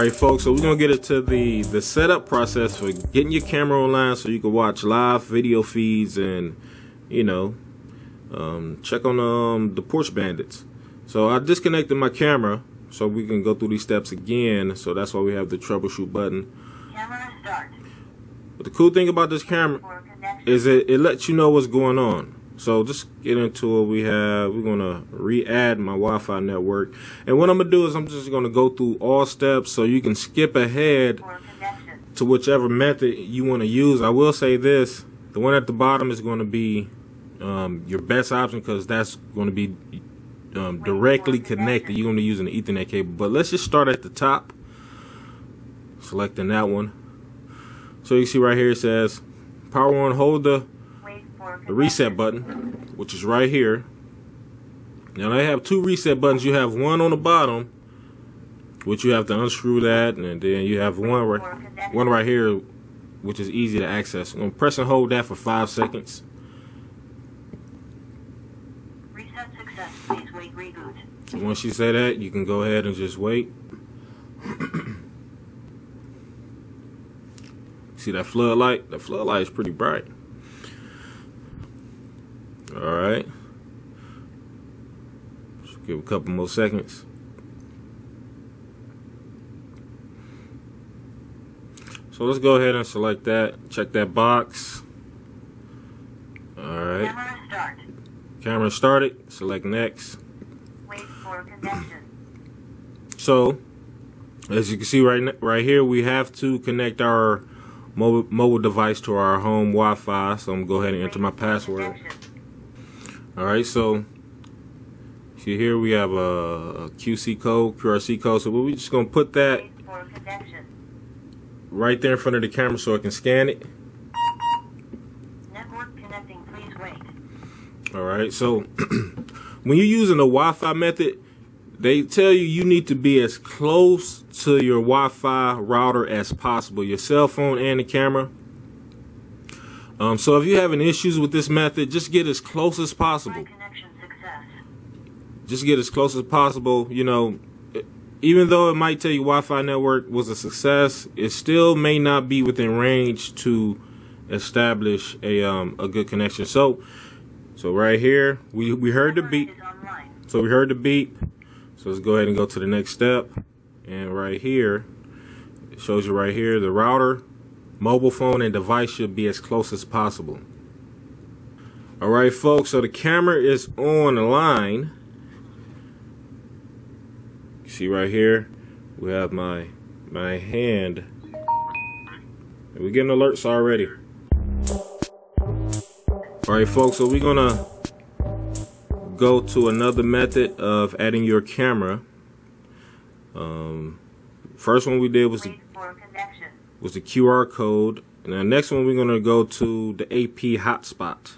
Alright folks, so we're gonna get into the the setup process for getting your camera online so you can watch live video feeds and you know um, check on um, the porch bandits. So I disconnected my camera so we can go through these steps again. So that's why we have the troubleshoot button. Camera start. But the cool thing about this camera is it, it lets you know what's going on. So just get into it. We have we're gonna re-add my Wi-Fi network, and what I'm gonna do is I'm just gonna go through all steps so you can skip ahead to whichever method you want to use. I will say this: the one at the bottom is going to be um, your best option because that's going to be um, directly connected. You're going to be using the Ethernet cable. But let's just start at the top, selecting that one. So you see right here it says power on. Hold the the reset button, which is right here. Now I have two reset buttons. You have one on the bottom, which you have to unscrew that, and then you have one right one right here, which is easy to access. I'm gonna press and hold that for five seconds. Reset success. Please wait reboot. Once you say that, you can go ahead and just wait. See that floodlight? That floodlight is pretty bright. All right. Just give a couple more seconds. So let's go ahead and select that. Check that box. All right. Camera start. Camera started. Select next. Wait for connection. So, as you can see right right here, we have to connect our mobile mobile device to our home Wi-Fi. So I'm gonna go ahead and enter my password. All right, so see here we have a, QC code, QRC code. So we're just gonna put that Wait for connection. right there in front of the camera so I can scan it. Network connecting. Please wait. All right, so when you're using the Wi-Fi method, they tell you you need to be as close to your Wi-Fi router as possible, your cell phone and the camera. Um, so if you're having issues with this method, just get as close as possible. Just get as close as possible. You know, even though it might tell you Wi-Fi network was a success, it still may not be within range to establish a um, a good connection. So, so right here, we we heard the beep. So we heard the beep. So let's go ahead and go to the next step. And right here, it shows you right here, the router, mobile phone, and device should be as close as possible. All right, folks. So the camera is on the line. See right here, we have my my hand. And we're getting alerts already. All right, folks. So we're gonna go to another method of adding your camera. Um, first one we did was. Was the QR code, and the next one we're gonna go to the AP hotspot.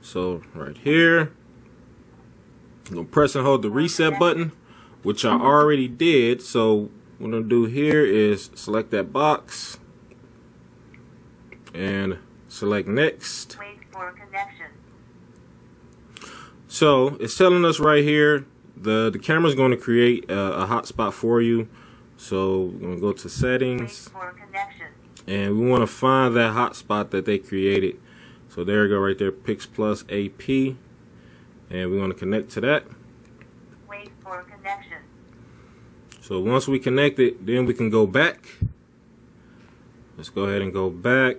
So right here, I'm gonna press and hold the reset button, which I already did. So what I'm gonna do here is select that box and select next. Wait for connection. So it's telling us right here the the camera's going to create a, a hotspot for you. So we're going to go to settings and we want to find that hotspot that they created. So there we go right there, Pix Plus AP, and we want to connect to that. Wait for connection. So once we connect it, then we can go back. Let's go ahead and go back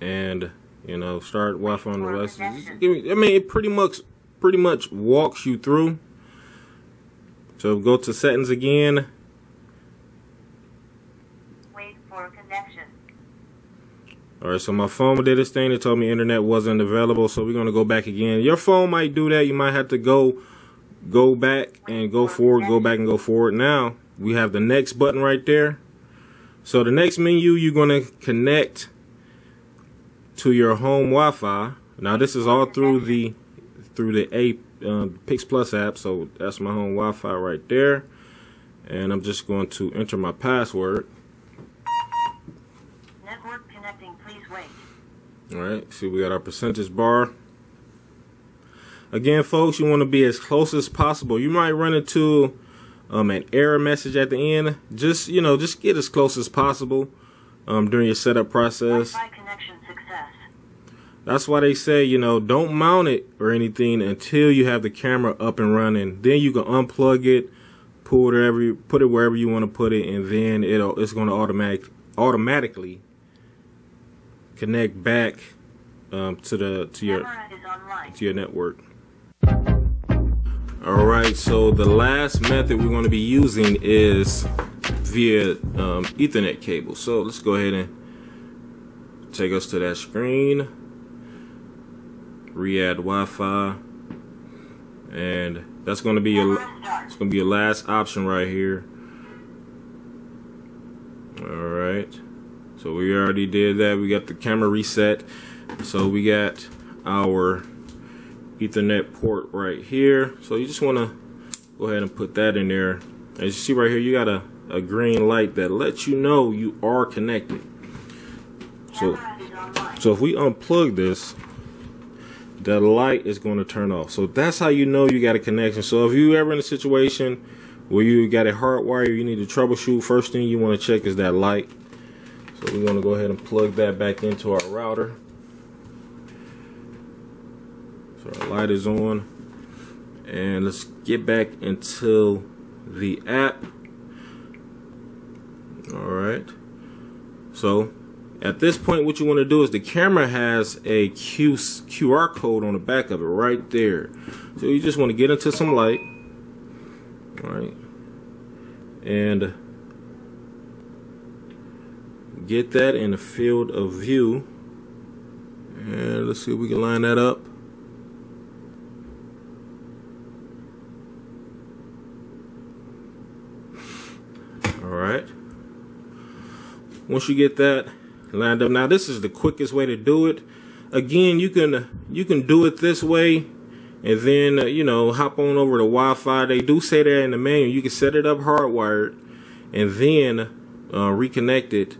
and you know start Wi-Fi on the For devices. connection. Give me- I mean, it pretty much pretty much walks you through. So go to settings again. Wait for connection. All right, so my phone did its thing. It told me internet wasn't available, so we're gonna go back again. Your phone might do that. You might have to go go back and go forward, go back and go forward. Now we have the next button right there. So the next menu, you're gonna connect to your home Wi-Fi. Now this is all through the through the A uh, Pix Plus app. So that's my home Wi-Fi right there, and I'm just going to enter my password. Network All right, see, we got our percentage bar. Again, folks, you want to be as close as possible. You might run into um, an error message at the end, just you know, just get as close as possible um, during your setup process. Wi-Fi connection success. That's why they say, you know, don't mount it or anything until you have the camera up and running. Then you can unplug it, pull it wherever you, put it wherever you want to put it, and then it'll it's going to automatic automatically connect back um, to the to your Camera is online. to your network. All right, so the last method we're going to be using is via um, Ethernet cable. So let's go ahead and take us to that screen. Re-add Wi-Fi, and that's going to be your it's going to be your last option right here. All right. So we already did that. We got the camera reset. So we got our Ethernet port right here. So you just want to go ahead and put that in there. As you see right here, you got a, a green light that lets you know you are connected. So, so if we unplug this, the light is going to turn off. So that's how you know you got a connection. So if you ever in a situation where you got a hardwire, you need to troubleshoot. First thing you want to check is that light. We're going to go ahead and plug that back into our router. So our light is on. And let's get back into the app. All right. So at this point, what you want to do is the camera has a Q, QR code on the back of it right there. So you just want to get into some light. All right. And get that in the field of view. And let's see if we can line that up. All right. Once you get that lined up, now this is the quickest way to do it. Again, you can you can do it this way, and then uh, you know hop on over to Wi-Fi. They do say that in the manual. You can set it up hardwired, and then uh, reconnect it